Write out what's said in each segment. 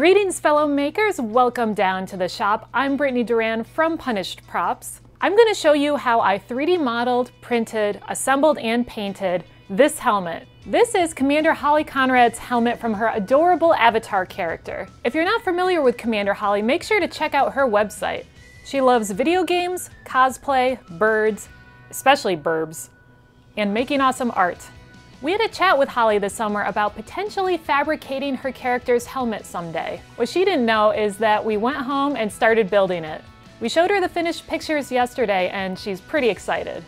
Greetings fellow makers, welcome down to the shop. I'm Brittany Doran from Punished Props. I'm gonna show you how I 3D modeled, printed, assembled, and painted this helmet. This is Commander Holly Conrad's helmet from her adorable Avatar character. If you're not familiar with Commander Holly, make sure to check out her website. She loves video games, cosplay, birds, especially birbs, and making awesome art. We had a chat with Holly this summer about potentially fabricating her character's helmet someday. What she didn't know is that we went home and started building it. We showed her the finished pictures yesterday and she's pretty excited.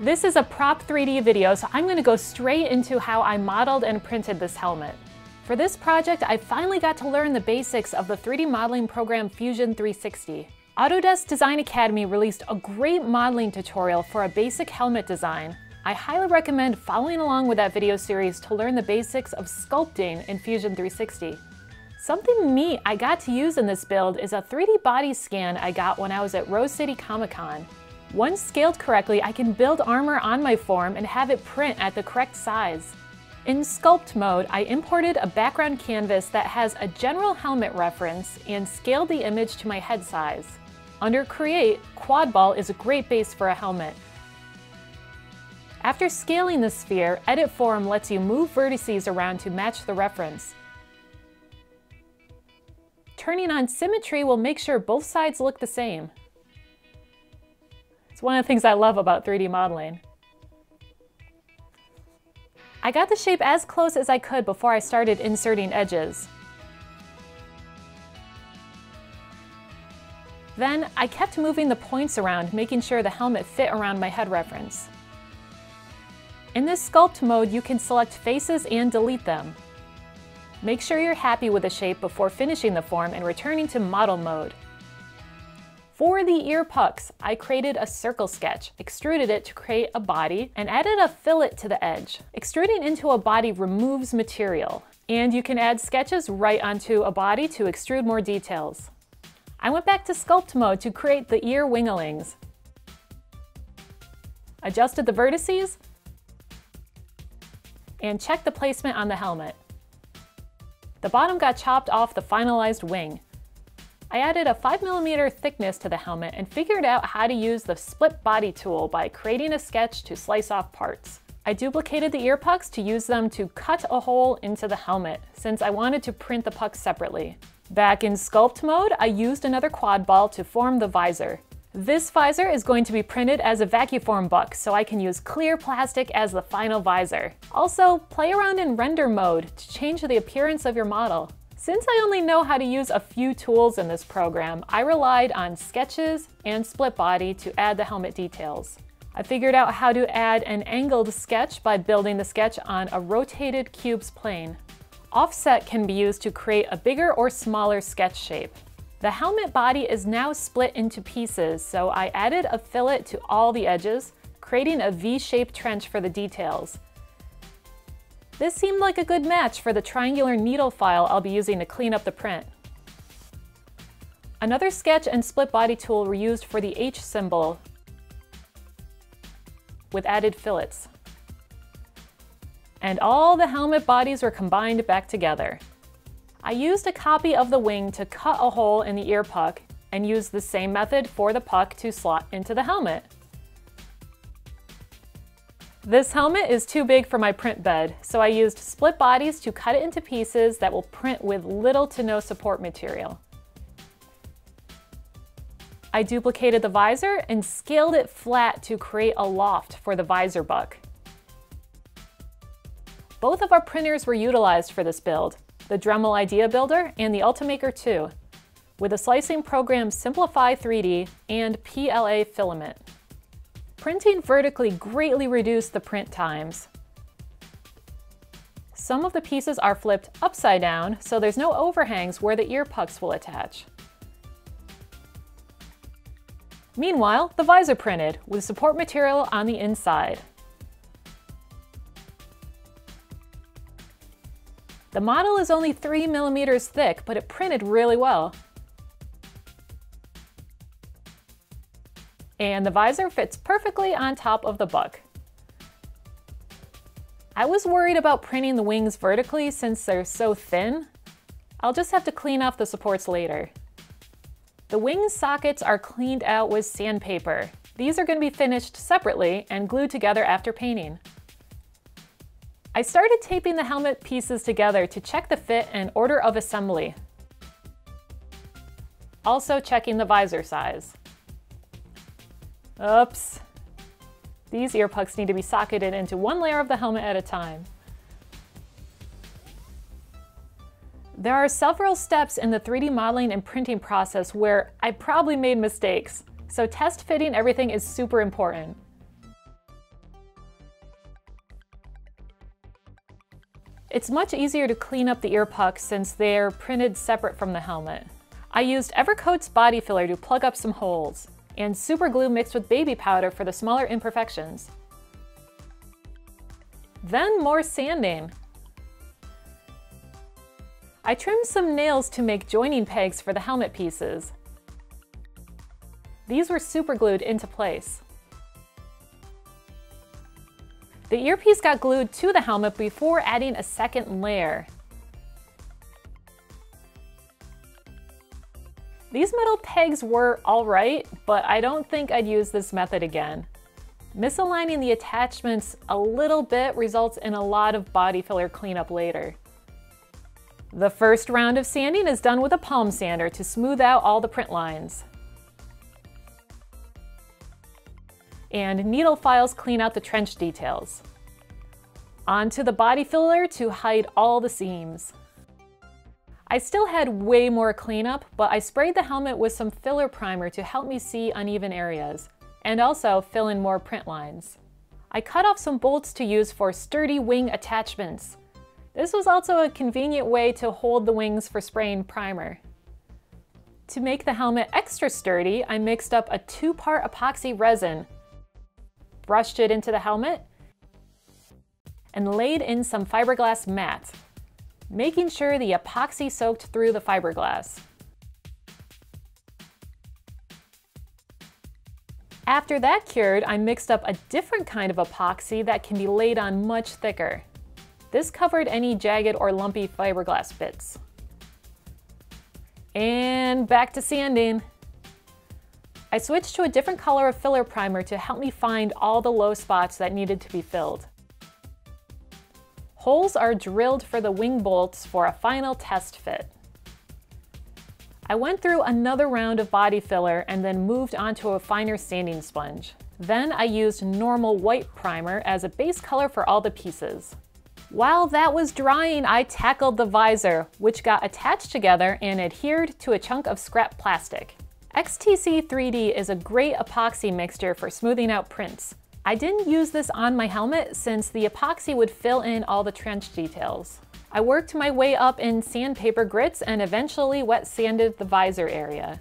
This is a Prop 3D video, so I'm gonna go straight into how I modeled and printed this helmet. For this project, I finally got to learn the basics of the 3D modeling program Fusion 360. Autodesk Design Academy released a great modeling tutorial for a basic helmet design. I highly recommend following along with that video series to learn the basics of sculpting in Fusion 360. Something neat I got to use in this build is a 3D body scan I got when I was at Rose City Comic Con. Once scaled correctly, I can build armor on my form and have it print at the correct size. In sculpt mode, I imported a background canvas that has a general helmet reference and scaled the image to my head size. Under Create, Quad Ball is a great base for a helmet. After scaling the sphere, Edit Form lets you move vertices around to match the reference. Turning on Symmetry will make sure both sides look the same. It's one of the things I love about 3D modeling. I got the shape as close as I could before I started inserting edges. Then I kept moving the points around, making sure the helmet fit around my head reference. In this sculpt mode, you can select faces and delete them. Make sure you're happy with the shape before finishing the form and returning to model mode. For the ear pucks, I created a circle sketch, extruded it to create a body, and added a fillet to the edge. Extruding into a body removes material, and you can add sketches right onto a body to extrude more details. I went back to sculpt mode to create the ear winglings. Adjusted the vertices and checked the placement on the helmet. The bottom got chopped off the finalized wing. I added a 5mm thickness to the helmet and figured out how to use the split body tool by creating a sketch to slice off parts. I duplicated the ear pucks to use them to cut a hole into the helmet, since I wanted to print the pucks separately. Back in sculpt mode, I used another quad ball to form the visor. This visor is going to be printed as a vacuform buck, so I can use clear plastic as the final visor. Also, play around in render mode to change the appearance of your model. Since I only know how to use a few tools in this program, I relied on sketches and split body to add the helmet details. I figured out how to add an angled sketch by building the sketch on a rotated cube's plane. Offset can be used to create a bigger or smaller sketch shape. The helmet body is now split into pieces, so I added a fillet to all the edges, creating a V-shaped trench for the details. This seemed like a good match for the triangular needle file I'll be using to clean up the print. Another sketch and split body tool were used for the H symbol with added fillets and all the helmet bodies were combined back together. I used a copy of the wing to cut a hole in the ear puck and used the same method for the puck to slot into the helmet. This helmet is too big for my print bed, so I used split bodies to cut it into pieces that will print with little to no support material. I duplicated the visor and scaled it flat to create a loft for the visor buck. Both of our printers were utilized for this build, the Dremel Idea Builder and the Ultimaker 2, with the slicing program Simplify 3D and PLA Filament. Printing vertically greatly reduced the print times. Some of the pieces are flipped upside down, so there's no overhangs where the ear pucks will attach. Meanwhile, the visor printed, with support material on the inside. The model is only 3 millimeters thick, but it printed really well. And the visor fits perfectly on top of the buck. I was worried about printing the wings vertically since they're so thin. I'll just have to clean off the supports later. The wing sockets are cleaned out with sandpaper. These are going to be finished separately and glued together after painting. I started taping the helmet pieces together to check the fit and order of assembly. Also checking the visor size. Oops. These ear pucks need to be socketed into one layer of the helmet at a time. There are several steps in the 3D modeling and printing process where I probably made mistakes, so test fitting everything is super important. It's much easier to clean up the ear pucks since they're printed separate from the helmet. I used Evercoat's body filler to plug up some holes and super glue mixed with baby powder for the smaller imperfections. Then more sanding. I trimmed some nails to make joining pegs for the helmet pieces. These were super glued into place. The earpiece got glued to the helmet before adding a second layer. These metal pegs were alright, but I don't think I'd use this method again. Misaligning the attachments a little bit results in a lot of body filler cleanup later. The first round of sanding is done with a palm sander to smooth out all the print lines. And needle files clean out the trench details. Onto the body filler to hide all the seams. I still had way more cleanup, but I sprayed the helmet with some filler primer to help me see uneven areas, and also fill in more print lines. I cut off some bolts to use for sturdy wing attachments. This was also a convenient way to hold the wings for spraying primer. To make the helmet extra sturdy, I mixed up a two-part epoxy resin, brushed it into the helmet, and laid in some fiberglass mat making sure the epoxy soaked through the fiberglass. After that cured, I mixed up a different kind of epoxy that can be laid on much thicker. This covered any jagged or lumpy fiberglass bits. And back to sanding. I switched to a different color of filler primer to help me find all the low spots that needed to be filled. Holes are drilled for the wing bolts for a final test fit. I went through another round of body filler and then moved onto a finer sanding sponge. Then I used normal white primer as a base color for all the pieces. While that was drying, I tackled the visor, which got attached together and adhered to a chunk of scrap plastic. XTC 3D is a great epoxy mixture for smoothing out prints. I didn't use this on my helmet since the epoxy would fill in all the trench details. I worked my way up in sandpaper grits and eventually wet sanded the visor area.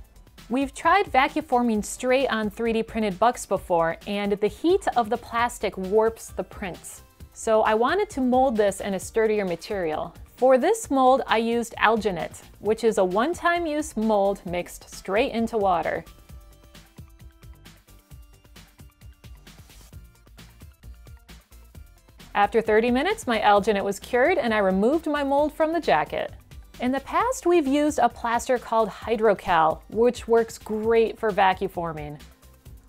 We've tried vacuum forming straight on 3D printed bucks before and the heat of the plastic warps the prints. So I wanted to mold this in a sturdier material. For this mold, I used alginate, which is a one-time use mold mixed straight into water. After 30 minutes, my alginate was cured and I removed my mold from the jacket. In the past, we've used a plaster called Hydrocal, which works great for vacuum forming.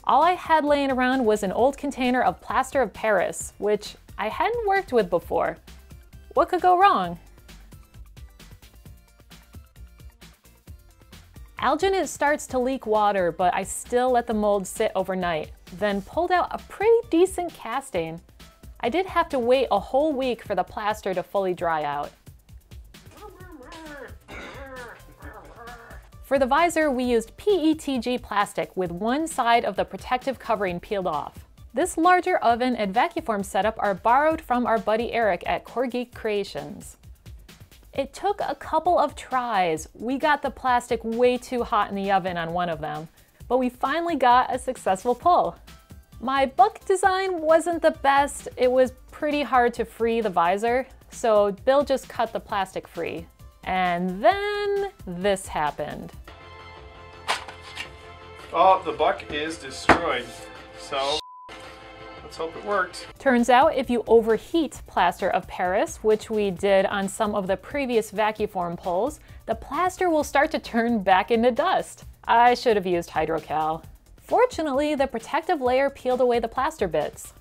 All I had laying around was an old container of plaster of Paris, which I hadn't worked with before. What could go wrong? Alginate starts to leak water, but I still let the mold sit overnight, then pulled out a pretty decent casting. I did have to wait a whole week for the plaster to fully dry out. For the visor, we used PETG plastic with one side of the protective covering peeled off. This larger oven and vacuform setup are borrowed from our buddy Eric at Core Geek Creations. It took a couple of tries. We got the plastic way too hot in the oven on one of them, but we finally got a successful pull. My buck design wasn't the best. It was pretty hard to free the visor, so Bill just cut the plastic free. And then this happened. Oh, the buck is destroyed. So, Let's hope it worked. Turns out if you overheat plaster of Paris, which we did on some of the previous Vacuform pulls, the plaster will start to turn back into dust. I should have used Hydrocal. Fortunately, the protective layer peeled away the plaster bits.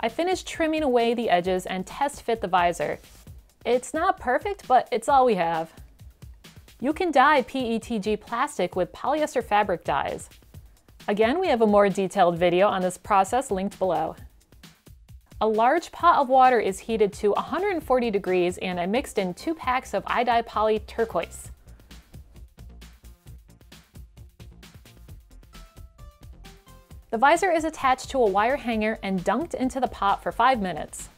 I finished trimming away the edges and test fit the visor. It's not perfect, but it's all we have. You can dye PETG plastic with polyester fabric dyes. Again, we have a more detailed video on this process linked below. A large pot of water is heated to 140 degrees and I mixed in two packs of iDye Poly Turquoise. The visor is attached to a wire hanger and dunked into the pot for 5 minutes.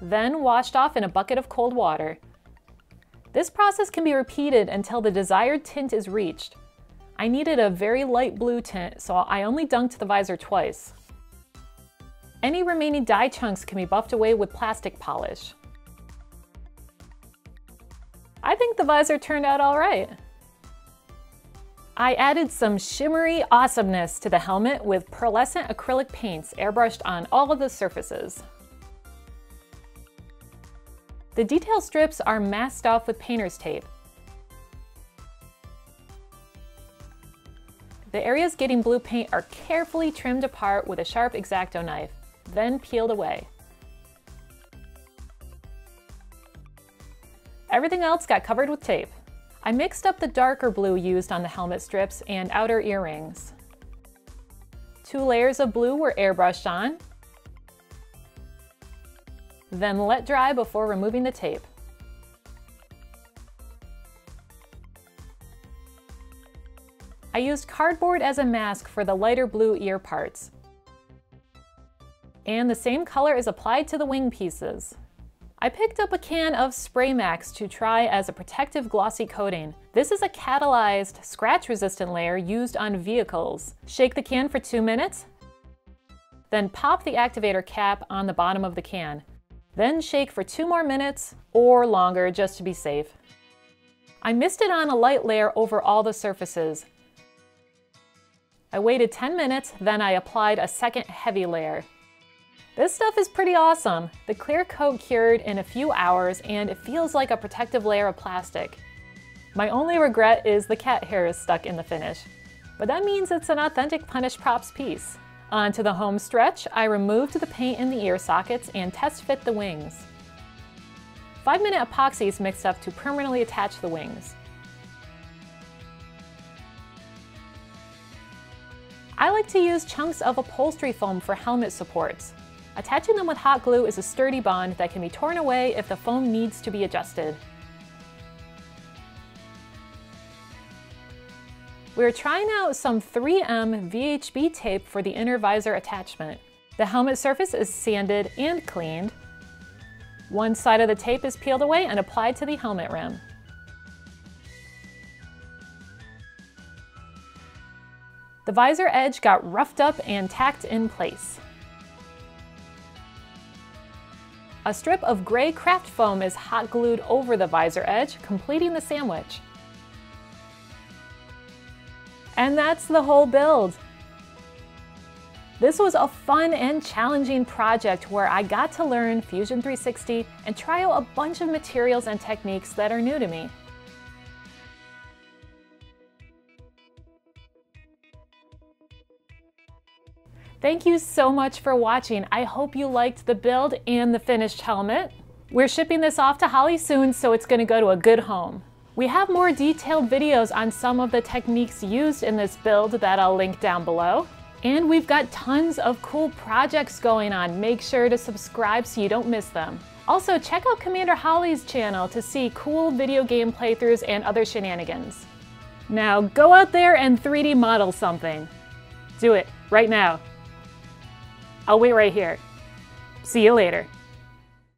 then washed off in a bucket of cold water. This process can be repeated until the desired tint is reached. I needed a very light blue tint, so I only dunked the visor twice. Any remaining dye chunks can be buffed away with plastic polish. I think the visor turned out alright. I added some shimmery awesomeness to the helmet with pearlescent acrylic paints airbrushed on all of the surfaces. The detail strips are masked off with painter's tape. The areas getting blue paint are carefully trimmed apart with a sharp X-Acto knife, then peeled away. Everything else got covered with tape. I mixed up the darker blue used on the helmet strips and outer earrings. Two layers of blue were airbrushed on, then let dry before removing the tape. I used cardboard as a mask for the lighter blue ear parts. And the same color is applied to the wing pieces. I picked up a can of Spray Max to try as a protective glossy coating. This is a catalyzed, scratch-resistant layer used on vehicles. Shake the can for two minutes, then pop the activator cap on the bottom of the can. Then shake for two more minutes or longer just to be safe. I misted on a light layer over all the surfaces. I waited 10 minutes, then I applied a second heavy layer. This stuff is pretty awesome. The clear coat cured in a few hours and it feels like a protective layer of plastic. My only regret is the cat hair is stuck in the finish, but that means it's an authentic Punish Props piece. Onto the home stretch, I removed the paint in the ear sockets and test fit the wings. 5 minute epoxy is mixed up to permanently attach the wings. I like to use chunks of upholstery foam for helmet supports. Attaching them with hot glue is a sturdy bond that can be torn away if the foam needs to be adjusted. We're trying out some 3M VHB tape for the inner visor attachment. The helmet surface is sanded and cleaned. One side of the tape is peeled away and applied to the helmet rim. The visor edge got roughed up and tacked in place. A strip of gray craft foam is hot glued over the visor edge, completing the sandwich. And that's the whole build. This was a fun and challenging project where I got to learn Fusion 360 and try out a bunch of materials and techniques that are new to me. Thank you so much for watching. I hope you liked the build and the finished helmet. We're shipping this off to Holly soon, so it's gonna go to a good home. We have more detailed videos on some of the techniques used in this build that I'll link down below. And we've got tons of cool projects going on. Make sure to subscribe so you don't miss them. Also, check out Commander Holly's channel to see cool video game playthroughs and other shenanigans. Now go out there and 3D model something. Do it, right now. I'll wait right here. See you later.